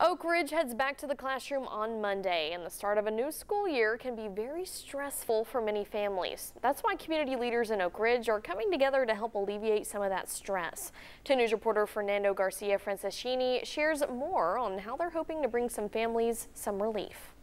Oak Ridge heads back to the classroom on Monday, and the start of a new school year can be very stressful for many families. That's why community leaders in Oak Ridge are coming together to help alleviate some of that stress. 10 News reporter Fernando Garcia Franceschini shares more on how they're hoping to bring some families some relief.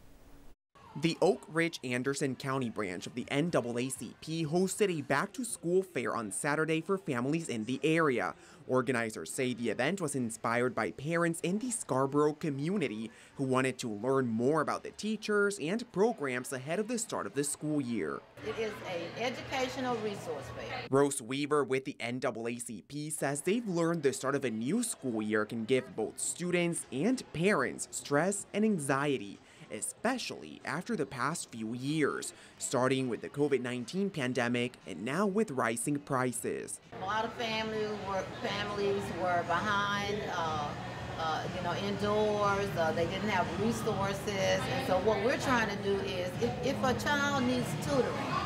The Oak Ridge Anderson County branch of the NAACP hosted a back to school fair on Saturday for families in the area. Organizers say the event was inspired by parents in the Scarboro community who wanted to learn more about the teachers and programs ahead of the start of the school year. It is an educational resource fair. Rose Weaver with the NAACP says they've learned the start of a new school year can give both students and parents stress and anxiety especially after the past few years, starting with the COVID-19 pandemic and now with rising prices. A lot of family were, families were behind, uh, uh, you know, indoors. Uh, they didn't have resources. And so what we're trying to do is, if, if a child needs tutoring,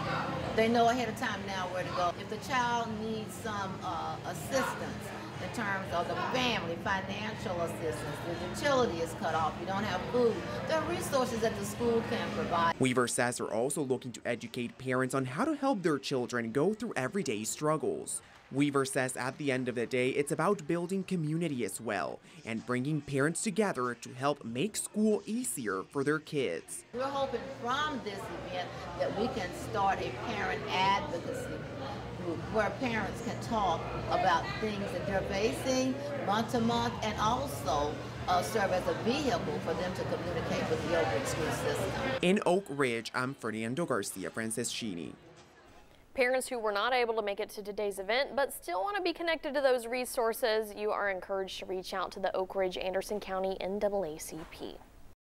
they know ahead of time now where to go. If the child needs some uh, assistance, in terms of the family, financial assistance, the utility is cut off, you don't have food. Are resources that the school can provide. Weaver says they're also looking to educate parents on how to help their children go through everyday struggles. Weaver says at the end of the day, it's about building community as well and bringing parents together to help make school easier for their kids. We're hoping from this event that we can start a parent advocacy group where parents can talk about things that they're facing month to month and also uh, serve as a vehicle for them to communicate with the Oak Ridge school system. In Oak Ridge, I'm Fernando Garcia Franceschini. Parents who were not able to make it to today's event but still want to be connected to those resources, you are encouraged to reach out to the Oak Ridge Anderson County NAACP.